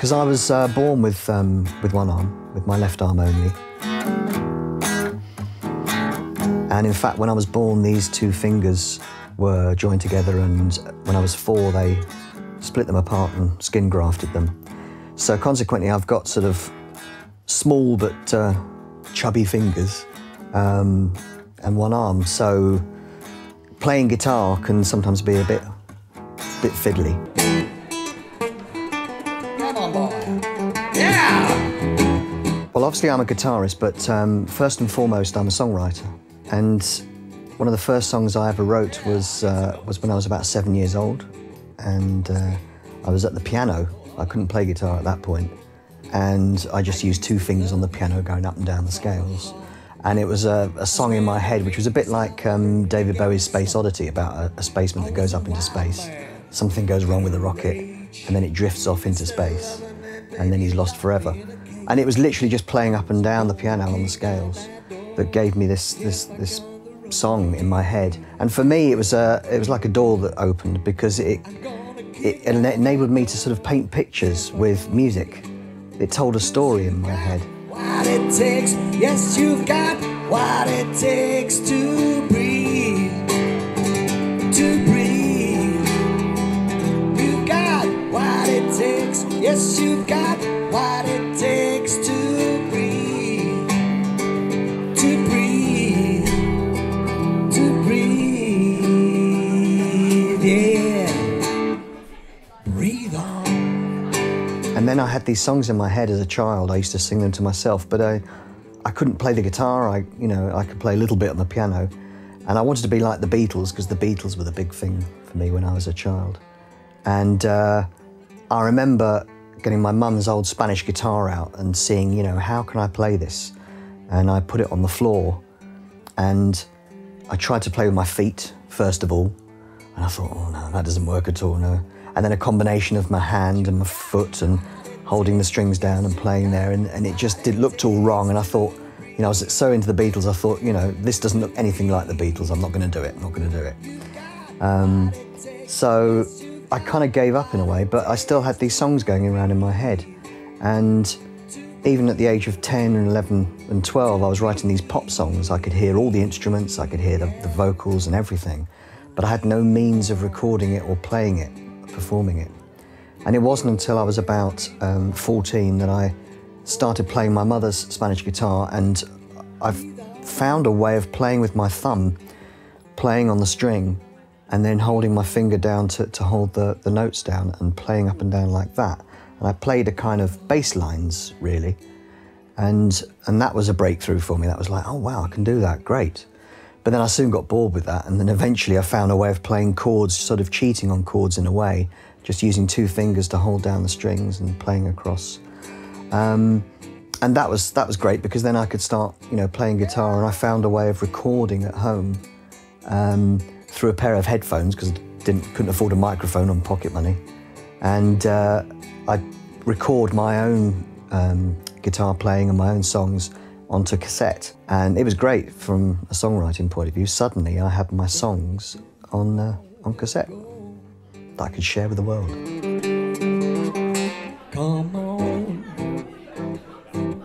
Because I was uh, born with, um, with one arm, with my left arm only. And in fact, when I was born, these two fingers were joined together, and when I was four, they split them apart and skin grafted them. So consequently, I've got sort of small but uh, chubby fingers um, and one arm. So playing guitar can sometimes be a bit, bit fiddly. Obviously, I'm a guitarist, but um, first and foremost, I'm a songwriter. And one of the first songs I ever wrote was, uh, was when I was about seven years old. And uh, I was at the piano. I couldn't play guitar at that point. And I just used two fingers on the piano going up and down the scales. And it was a, a song in my head, which was a bit like um, David Bowie's Space Oddity about a, a spaceman that goes up into space. Something goes wrong with the rocket, and then it drifts off into space, and then he's lost forever. And it was literally just playing up and down the piano on the scales that gave me this, this, this song in my head. And for me, it was, a, it was like a door that opened because it, it enabled me to sort of paint pictures with music. It told a story in my head. What it takes, yes, you've got what it takes to breathe. To breathe. You got what it takes, yes, you've got had these songs in my head as a child. I used to sing them to myself, but I, I couldn't play the guitar. I, you know, I could play a little bit on the piano, and I wanted to be like the Beatles because the Beatles were the big thing for me when I was a child. And uh, I remember getting my mum's old Spanish guitar out and seeing, you know, how can I play this? And I put it on the floor, and I tried to play with my feet first of all, and I thought, oh no, that doesn't work at all, no. And then a combination of my hand and my foot and holding the strings down and playing there, and, and it just did looked all wrong. And I thought, you know, I was so into the Beatles, I thought, you know, this doesn't look anything like the Beatles. I'm not going to do it. I'm not going to do it. Um, so I kind of gave up in a way, but I still had these songs going around in my head, and even at the age of 10 and 11 and 12, I was writing these pop songs. I could hear all the instruments, I could hear the, the vocals and everything, but I had no means of recording it or playing it, performing it. And it wasn't until I was about um, 14 that I started playing my mother's Spanish guitar, and I've found a way of playing with my thumb, playing on the string, and then holding my finger down to, to hold the, the notes down and playing up and down like that. And I played a kind of bass lines, really. And, and that was a breakthrough for me. That was like, oh, wow, I can do that, great. But then I soon got bored with that. And then eventually I found a way of playing chords, sort of cheating on chords in a way, just using two fingers to hold down the strings and playing across. Um, and that was, that was great because then I could start, you know, playing guitar and I found a way of recording at home um, through a pair of headphones because I didn't, couldn't afford a microphone on pocket money. And uh, I'd record my own um, guitar playing and my own songs onto cassette. And it was great from a songwriting point of view. Suddenly I had my songs on, uh, on cassette that I could share with the world. Come on,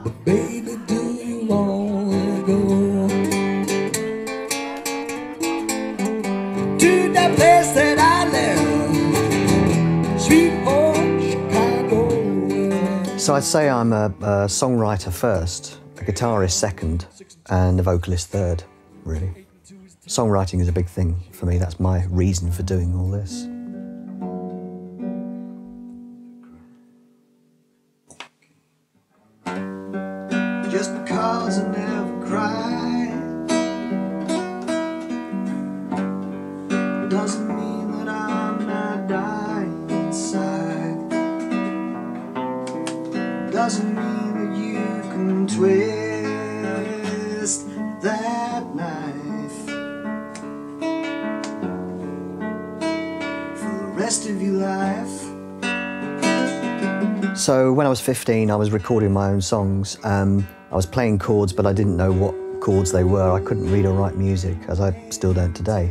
but baby, do you wanna go to that place that I sweet Chicago? So I'd say I'm a, a songwriter first, a guitarist second, and the vocalist third, really. Songwriting is a big thing for me. That's my reason for doing all this. 15, I was recording my own songs. Um, I was playing chords, but I didn't know what chords they were. I couldn't read or write music, as I still don't today.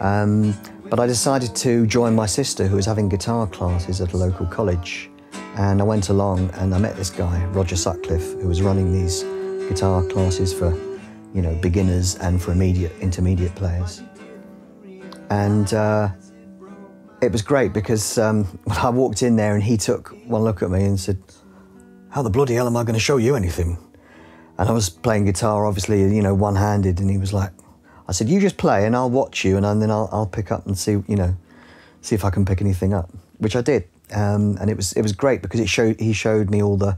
Um, but I decided to join my sister, who was having guitar classes at a local college. And I went along and I met this guy, Roger Sutcliffe, who was running these guitar classes for, you know, beginners and for immediate, intermediate players. And uh, it was great because um, I walked in there and he took one look at me and said, How the bloody hell am I going to show you anything? And I was playing guitar, obviously, you know, one handed, and he was like, I said, You just play and I'll watch you and then I'll, I'll pick up and see, you know, see if I can pick anything up, which I did. Um, and it was, it was great because it showed, he showed me all the,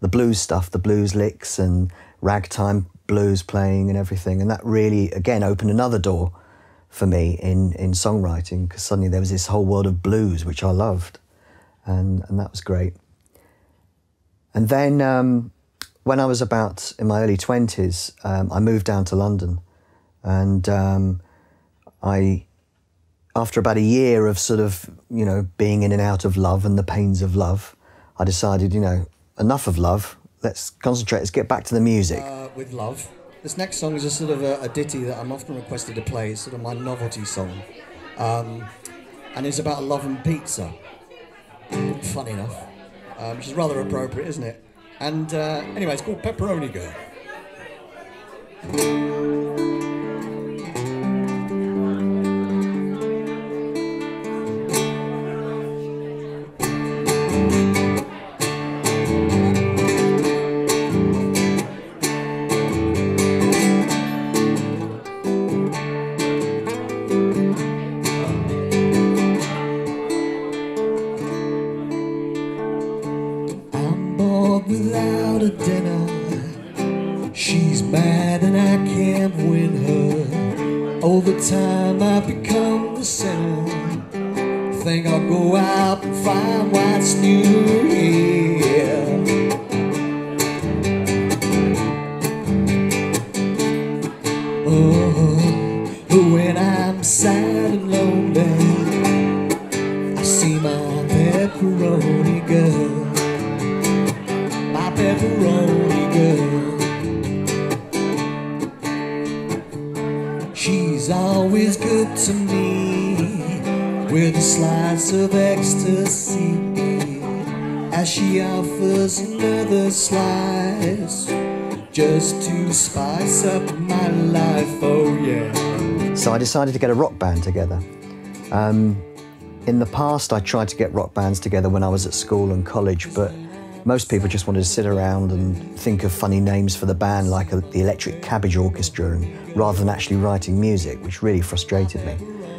the blues stuff, the blues licks and ragtime blues playing and everything. And that really, again, opened another door for me in, in songwriting because suddenly there was this whole world of blues which I loved, and, and that was great. And then um, when I was about in my early 20s, um, I moved down to London, and um, I, after about a year of sort of, you know, being in and out of love and the pains of love, I decided, you know, enough of love, let's concentrate, let's get back to the music. Uh, with love. This next song is a sort of a, a ditty that I'm often requested to play. It's sort of my novelty song. Um, and it's about love and pizza. Funny enough. Um, which is rather appropriate, isn't it? And uh, anyway, it's called Pepperoni Girl. Pepperoni girl. She's always good to me with a slice of ecstasy as she offers another slice just to spice up my life. Oh, yeah. So I decided to get a rock band together. Um, in the past, I tried to get rock bands together when I was at school and college, but most people just wanted to sit around and think of funny names for the band, like the Electric Cabbage Orchestra, and, rather than actually writing music, which really frustrated me.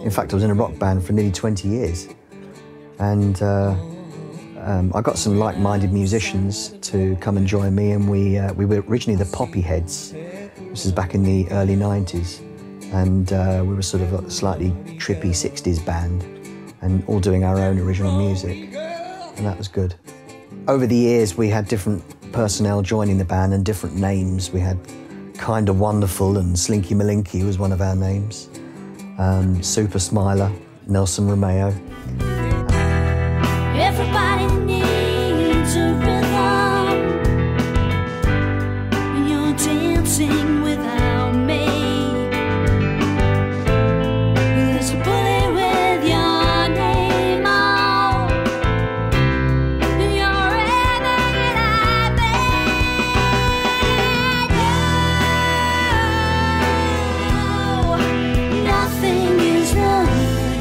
In fact, I was in a rock band for nearly 20 years, and uh, um, I got some like-minded musicians to come and join me, and we uh, we were originally the Poppy Heads. This is back in the early 90s, and uh, we were sort of a slightly trippy 60s band, and all doing our own original music, and that was good. Over the years, we had different personnel joining the band and different names. We had Kinda Wonderful and Slinky Malinky was one of our names. Um, Super Smiler, Nelson Romeo. Everybody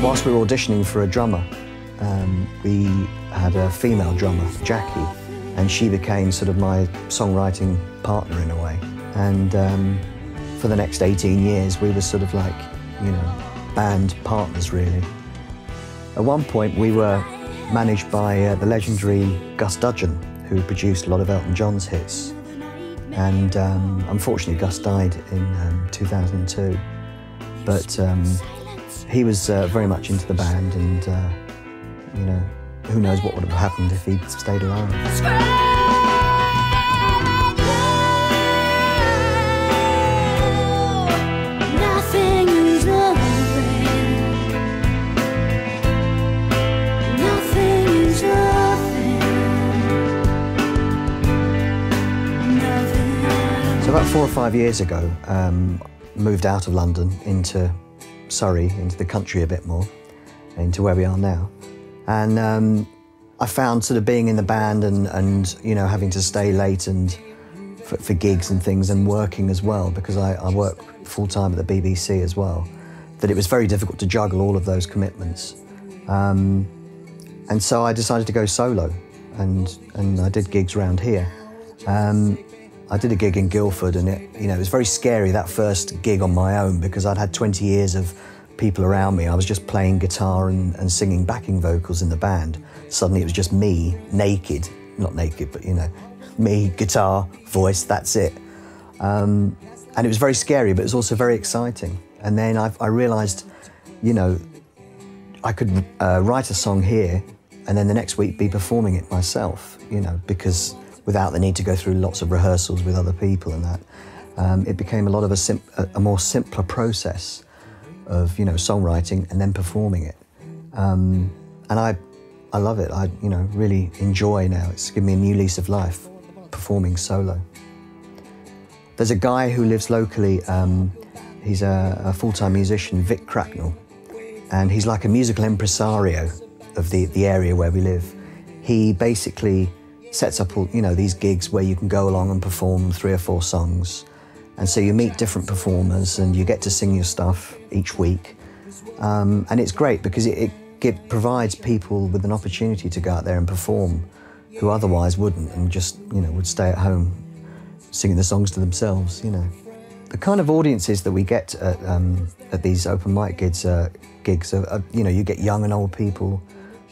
Whilst we were auditioning for a drummer, um, we had a female drummer, Jackie, and she became sort of my songwriting partner in a way. And um, for the next 18 years, we were sort of like, you know, band partners really. At one point, we were managed by uh, the legendary Gus Dudgeon, who produced a lot of Elton John's hits. And um, unfortunately, Gus died in um, 2002. But um, he was uh, very much into the band, and uh, you know, who knows what would have happened if he'd stayed alive. Nothing is nothing. Nothing is nothing. Nothing. So about four or five years ago, um, moved out of London into Surrey, into the country a bit more, into where we are now, and um, I found sort of being in the band and, and you know having to stay late and for, for gigs and things and working as well because I, I work full time at the BBC as well that it was very difficult to juggle all of those commitments. Um, and so I decided to go solo and and I did gigs around here. Um, I did a gig in Guildford and it you know it was very scary that first gig on my own because I'd had 20 years of people around me. I was just playing guitar and, and singing backing vocals in the band. Suddenly it was just me, naked, not naked, but you know, me, guitar, voice, that's it. Um, and it was very scary, but it was also very exciting. And then I, I realized, you know, I could uh, write a song here and then the next week be performing it myself, you know, because without the need to go through lots of rehearsals with other people and that, um, it became a lot of a, a more simpler process of, you know, songwriting and then performing it. Um, and I, I love it. I, you know, really enjoy now. It's given me a new lease of life performing solo. There's a guy who lives locally. Um, he's a, a full-time musician, Vic Cracknell, and he's like a musical impresario of the, the area where we live. He basically sets up all, you know these gigs where you can go along and perform three or four songs, and so you meet different performers and you get to sing your stuff each week, um, and it's great because it, it, provides people with an opportunity to go out there and perform who otherwise wouldn't and just you know would stay at home singing the songs to themselves, you know. The kind of audiences that we get at, um, at these open mic gigs, uh, gigs are, are, you know, you get young and old people,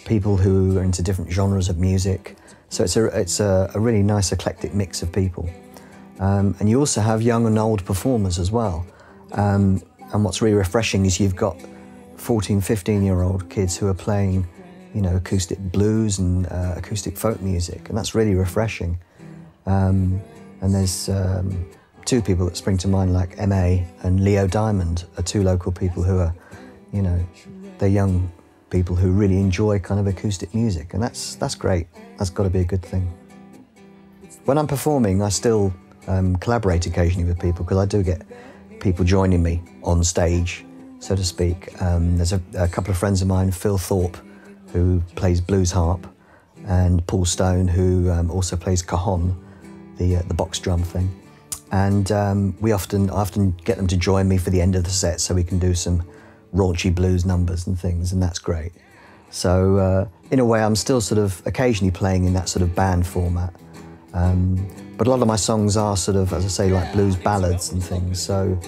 people who are into different genres of music. So it's a, it's a, a really nice eclectic mix of people. Um, and you also have young and old performers as well. Um, and what's really refreshing is you've got 14, 15 year old kids who are playing, you know, acoustic blues and uh, acoustic folk music, and that's really refreshing. Um, and there's um, two people that spring to mind, like MA and Leo Diamond, are two local people who are, you know, they're young people who really enjoy kind of acoustic music, and that's that's great. That's got to be a good thing. When I'm performing, I still um, collaborate occasionally with people because I do get people joining me on stage, so to speak. Um, there's a, a couple of friends of mine, Phil Thorpe, who plays blues harp, and Paul Stone, who um, also plays cajon, the uh, the box drum thing. And um, we often I often get them to join me for the end of the set so we can do some raunchy blues numbers and things, and that's great. So uh, in a way, I'm still sort of occasionally playing in that sort of band format. Um, but a lot of my songs are sort of, as I say, like blues ballads and things. So,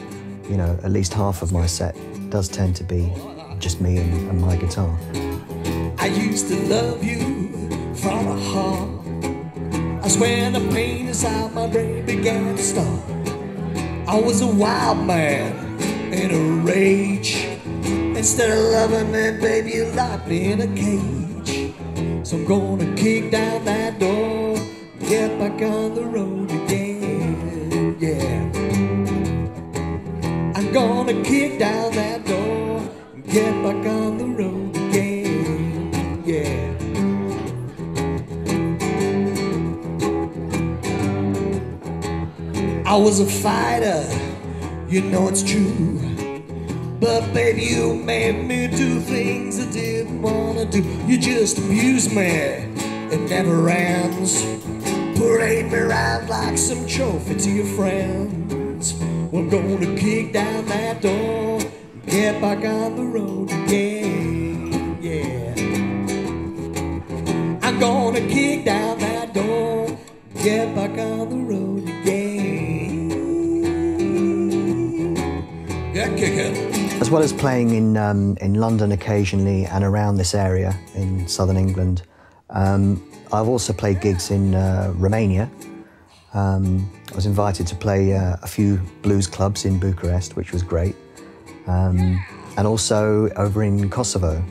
you know, at least half of my set does tend to be just me and, and my guitar. I used to love you from the heart. That's when the pain inside my brain began to start. I was a wild man in a rage. Instead of loving me, baby, you locked me in a cage. So I'm gonna kick down that door, get back on the road again. Yeah. I'm gonna kick down that door, get back on the road again. Yeah. I was a fighter, you know it's true. But baby, you made me do things I didn't wanna do. You just abuse me, it never ends. Parade me around like some trophy to your friends. I'm gonna kick down that door, get back on the road again. Yeah. I'm gonna kick down that door, get back on the road again. Yeah, kick it. As well as playing in, um, in London occasionally and around this area in southern England, um, I've also played gigs in uh, Romania. Um, I was invited to play uh, a few blues clubs in Bucharest, which was great. Um, and also over in Kosovo,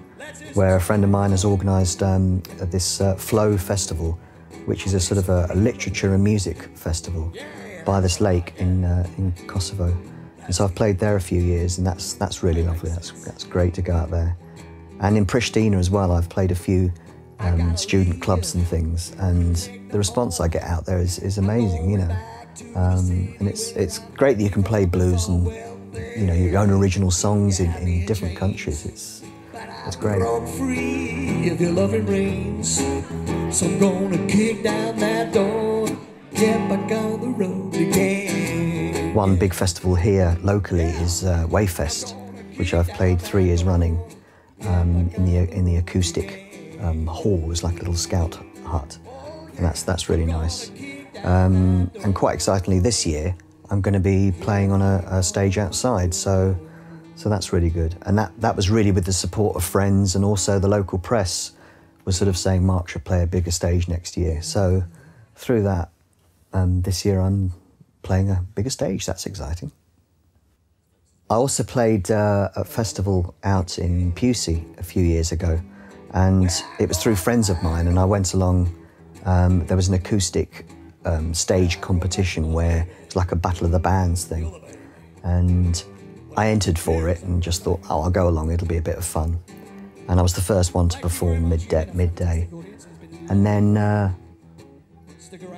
where a friend of mine has organised um, this uh, FLO Festival, which is a sort of a, a literature and music festival by this lake in, uh, in Kosovo. And so I've played there a few years, and that's that's really lovely. That's that's great to go out there. And in Pristina as well, I've played a few um, student clubs and things, and the response I get out there is, is amazing. You know, um, and it's it's great that you can play blues and you know your own original songs in, in different countries. It's It's great. So I'm gonna kick down that door, get back on the road again. One big festival here locally is uh, Weyfest, which I've played three years running um, in the in the acoustic um, hall. It's like a little scout hut, and that's that's really nice. Um, and quite excitingly, this year I'm going to be playing on a, a stage outside. So so that's really good. And that that was really with the support of friends and also the local press was sort of saying Mark should play a bigger stage next year. So through that, um, this year I'm playing a bigger stage. That's exciting. I also played uh, a festival out in Pusey a few years ago, and it was through friends of mine. And I went along. Um, there was an acoustic um, stage competition where it's like a battle of the bands thing, and I entered for it and just thought, oh, I'll go along. It'll be a bit of fun. And I was the first one to perform midday. midday. And then uh,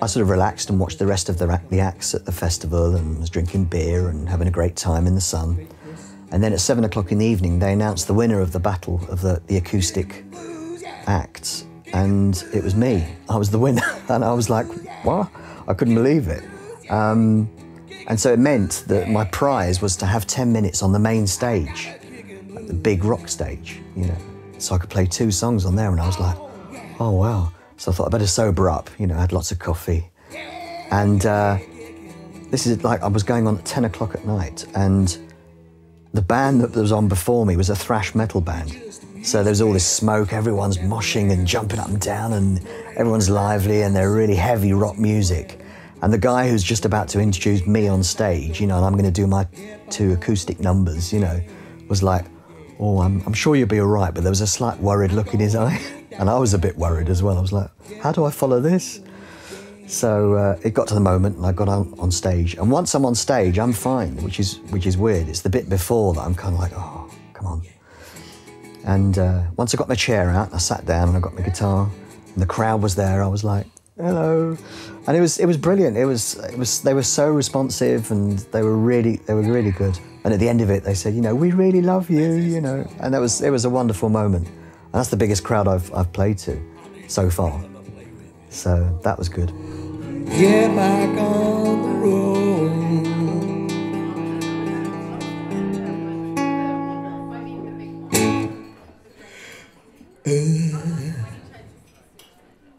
I sort of relaxed and watched the rest of the, the acts at the festival and was drinking beer and having a great time in the sun. And then at seven o'clock in the evening, they announced the winner of the battle of the, the acoustic acts. And it was me. I was the winner. And I was like, what? I couldn't believe it. Um, and so it meant that my prize was to have 10 minutes on the main stage, the big rock stage, you know. So I could play two songs on there. And I was like, oh, wow. So I thought I better sober up. You know, I had lots of coffee. And uh, this is like I was going on at 10 o'clock at night, and the band that was on before me was a thrash metal band. So there was all this smoke, everyone's moshing and jumping up and down, and everyone's lively, and they're really heavy rock music. And the guy who's just about to introduce me on stage, you know, and I'm going to do my two acoustic numbers, you know, was like, Oh, I'm, I'm sure you'll be all right. But there was a slight worried look in his eye. And I was a bit worried as well. I was like, how do I follow this? So uh, it got to the moment and I got on, on stage. And once I'm on stage, I'm fine, which is, which is weird. It's the bit before that I'm kind of like, oh, come on. And uh, once I got my chair out, I sat down and I got my guitar, and the crowd was there. I was like, "Hello," and it was it was brilliant. It was it was they were so responsive and they were really they were really good. And at the end of it, they said, "You know, we really love you," you know, and that was it was a wonderful moment. And that's the biggest crowd I've I've played to so far. So that was good. Get back on the road. Uh,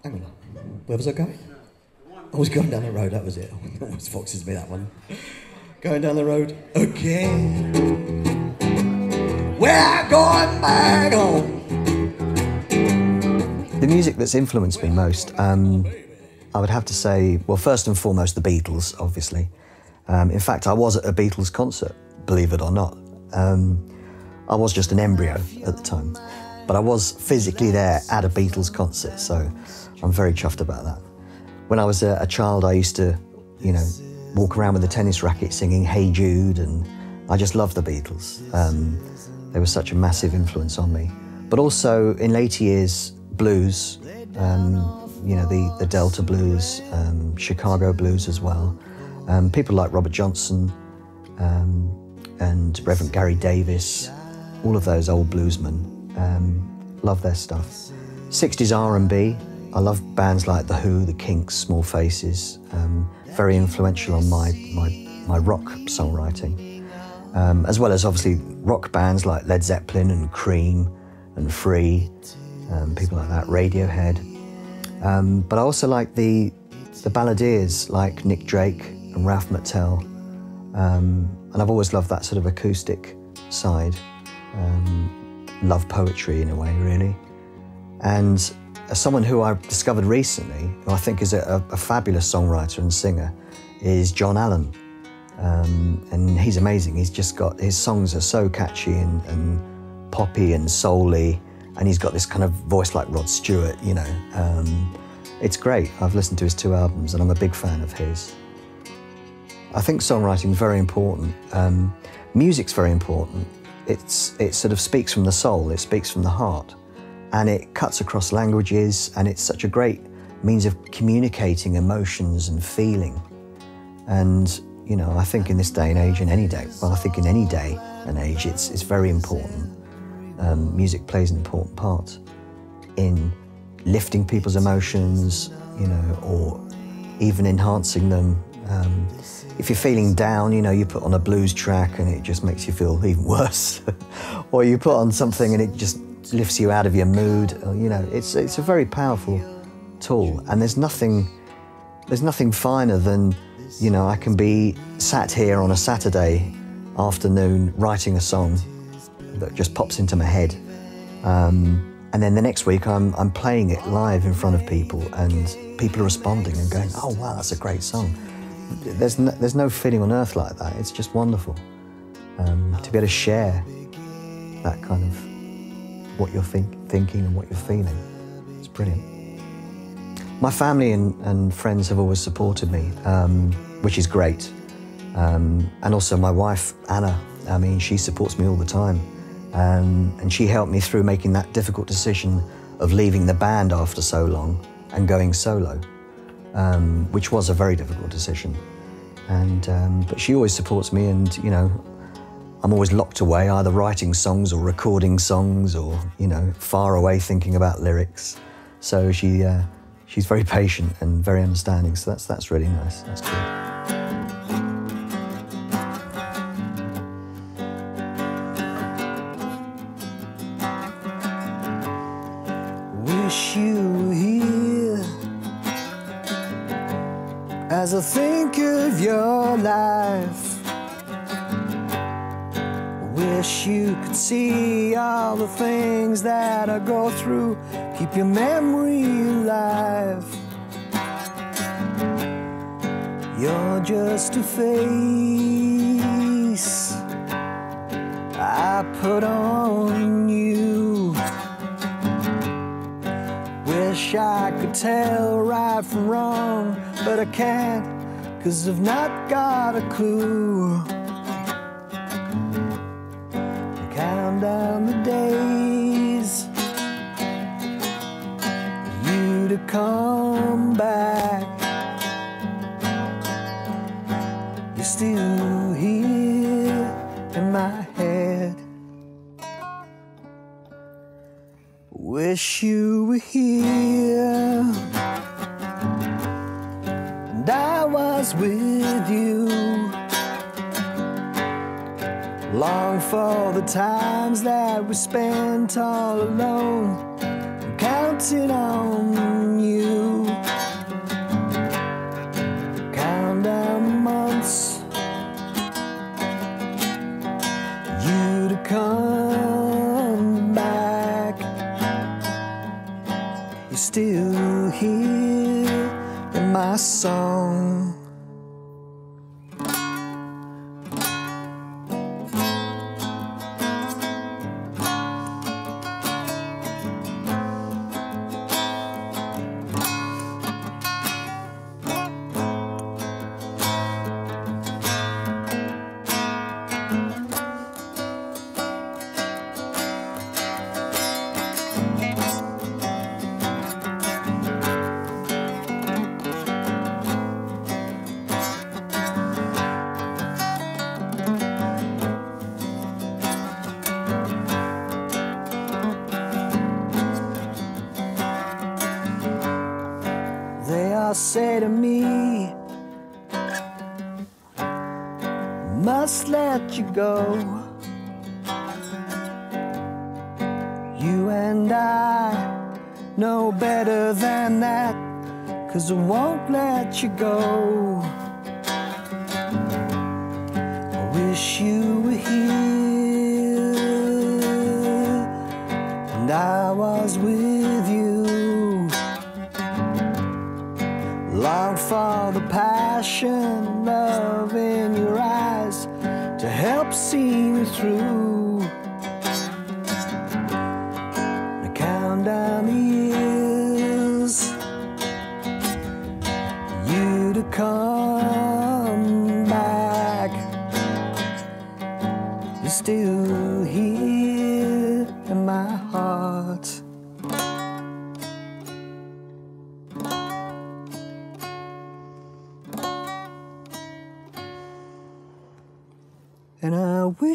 hang on. Where was I going? I was going down the road, that was it. Always foxes me, that one. Going down the road again. We're going back home. The music that's influenced me most, um, I would have to say, well, first and foremost, the Beatles, obviously. Um, in fact, I was at a Beatles concert, believe it or not. Um, I was just an embryo at the time, but I was physically there at a Beatles concert, so I'm very chuffed about that. When I was a, a child, I used to, you know, walk around with a tennis racket singing Hey Jude, and I just loved the Beatles. Um, they were such a massive influence on me. But also in later years, blues, um, you know, the, the Delta blues, um, Chicago blues as well. Um, people like Robert Johnson um, and Reverend Gary Davis, all of those old bluesmen, um, love their stuff. 60s R&B, I love bands like The Who, The Kinks, Small Faces, um, very influential on my, my, my rock songwriting. As well as obviously rock bands like Led Zeppelin and Cream and Free, um, people like that, Radiohead. Um, but I also like the, the balladeers like Nick Drake and Ralph McTell. Um, and I've always loved that sort of acoustic side. Um, love poetry in a way, really. And as someone who I've discovered recently, who I think is a, a fabulous songwriter and singer, is Jon Allen. Um, and he's amazing. He's just got his songs are so catchy and, and poppy and soul-y, and he's got this kind of voice like Rod Stewart. You know, um, it's great. I've listened to his two albums, and I'm a big fan of his. I think songwriting is very important. Um, music's very important. It's it sort of speaks from the soul. It speaks from the heart, and it cuts across languages. And it's such a great means of communicating emotions and feeling. And you know, I think in this day and age, in any day, well, I think in any day and age, it's, it's very important. Um, music plays an important part in lifting people's emotions, you know, or even enhancing them. Um, if you're feeling down, you know, you put on a blues track and it just makes you feel even worse. or you put on something and it just lifts you out of your mood. Or, you know, it's it's a very powerful tool, and there's nothing there's nothing finer than you know I can be sat here on a Saturday afternoon writing a song that just pops into my head. Um, and then the next week, I'm, I'm playing it live in front of people, and people are responding and going, "Oh wow, that's a great song." There's no, there's no feeling on earth like that. It's just wonderful um, to be able to share that kind of what you're think, thinking and what you're feeling. It's brilliant. My family and, and friends have always supported me, um, which is great. Um, and also my wife Anna. I mean, she supports me all the time. Um, and she helped me through making that difficult decision of leaving the band after so long and going solo, um, which was a very difficult decision. And um, but she always supports me, and you know, I'm always locked away, either writing songs or recording songs, or you know, far away thinking about lyrics. So she uh, she's very patient and very understanding. So that's that's really nice. That's good. I think of your life. Wish you could see all the things that I go through. Keep your memory alive. You're just a face I put on you. Wish I could tell right from wrong, but I can't, cause I've not got a clue. Count down the days, you to come back. You're still here in my head. Wish you were here for the times that we spent all alone, I'm counting on you. Count down months, you to come back. You're still here in my song. Say to me, must let you go. You and I know better than that, cause I won't let you go. I wish you were here, and I was with passion love in your eyes to help see me through. I count down the years, you to come back. You're still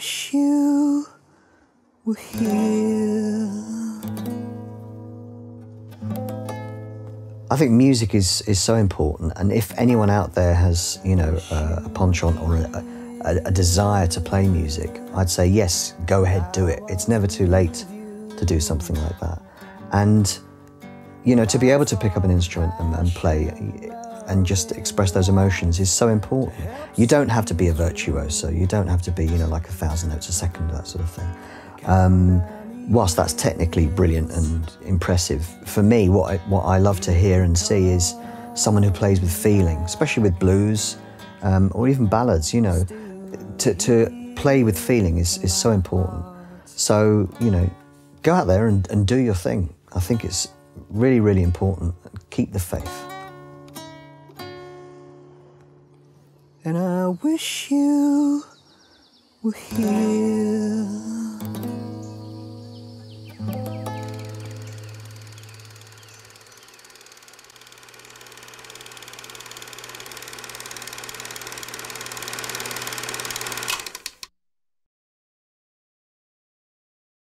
wish you were here. I think music is, is so important, and if anyone out there has, you know, uh, a penchant or a, a, a desire to play music, I'd say yes, go ahead, do it. It's never too late to do something like that. And, you know, to be able to pick up an instrument and, and play and just express those emotions is so important. You don't have to be a virtuoso. You don't have to be, you know, like a thousand notes a second, that sort of thing. Um, whilst that's technically brilliant and impressive, for me, what I, what I love to hear and see is someone who plays with feeling, especially with blues um, or even ballads. You know, to, to play with feeling is, is so important. So you know, go out there and, and do your thing. I think it's really, really important. Keep the faith. And I wish you were here.